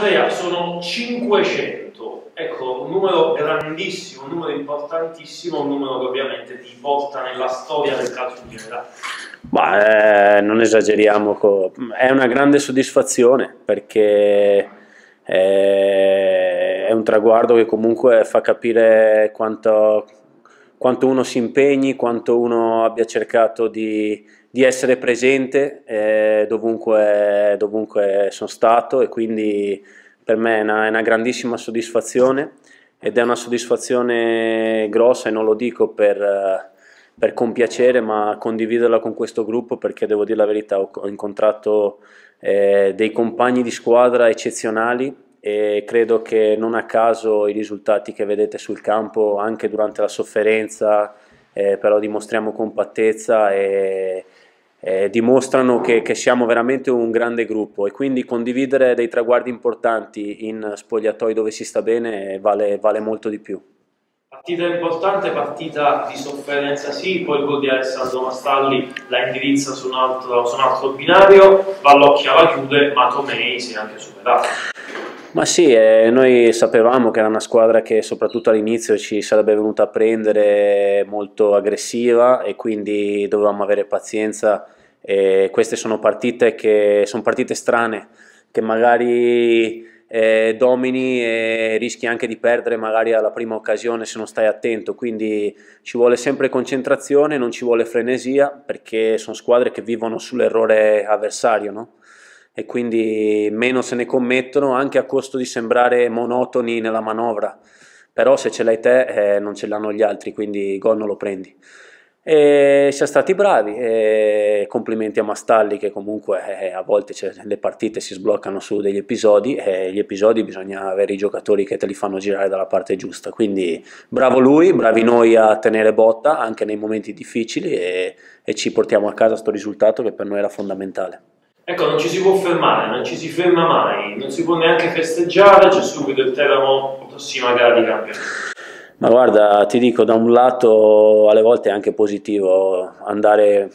Andrea, sono 500, ecco, un numero grandissimo, un numero importantissimo, un numero che ovviamente ti porta nella storia del calcio in generale. Ma eh, non esageriamo, è una grande soddisfazione perché eh, è un traguardo che comunque fa capire quanto, quanto uno si impegni, quanto uno abbia cercato di, di essere presente eh, dovunque, dovunque, sono stato e quindi per me è una, è una, grandissima soddisfazione ed è una soddisfazione grossa e non lo dico per, per compiacere ma condividerla con questo gruppo perché devo dire la verità ho, ho incontrato eh, dei compagni di squadra eccezionali e credo che non a caso i risultati che vedete sul campo anche durante la sofferenza eh, però dimostriamo compattezza e, e dimostrano che, che, siamo veramente un grande gruppo e quindi condividere dei traguardi importanti in spogliatoi dove si sta bene vale, vale molto di più. Partita importante, partita di sofferenza sì, poi il gol di Alessandro Mastalli la indirizza su un altro, su un altro binario, Vallocchia la chiude, ma Tomei si è anche superato. Ma sì, eh, noi sapevamo che era una squadra che soprattutto all'inizio ci sarebbe venuta a prendere molto aggressiva e quindi dovevamo avere pazienza. E queste sono partite, che, sono partite strane, che magari eh, domini e rischi anche di perdere magari alla prima occasione se non stai attento, quindi ci vuole sempre concentrazione, non ci vuole frenesia perché sono squadre che vivono sull'errore avversario, no? E quindi meno se ne commettono anche a costo di sembrare monotoni nella manovra. Però se ce l'hai te eh, non ce l'hanno gli altri quindi gol non lo prendi. E siamo stati bravi e complimenti a Mastalli che comunque eh, a volte le partite si sbloccano su degli episodi e gli episodi bisogna avere i giocatori che te li fanno girare dalla parte giusta. Quindi bravo lui, bravi noi a tenere botta anche nei momenti difficili e, e ci portiamo a casa questo risultato che per noi era fondamentale Ecco, non ci si può fermare, non ci si ferma mai, non si può neanche festeggiare, c'è subito il Teramo prossima gara di campionato. Ma guarda, ti dico, da un lato alle volte è anche positivo andare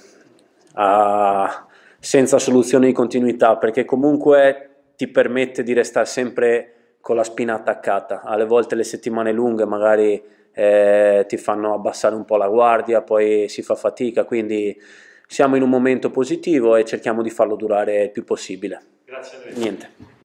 a... senza soluzione di continuità, perché comunque ti permette di restare sempre con la spina attaccata. Alle volte le settimane lunghe magari eh, ti fanno abbassare un po' la guardia, poi si fa fatica, quindi siamo in un momento positivo e cerchiamo di farlo durare il più possibile. Grazie a te. Niente.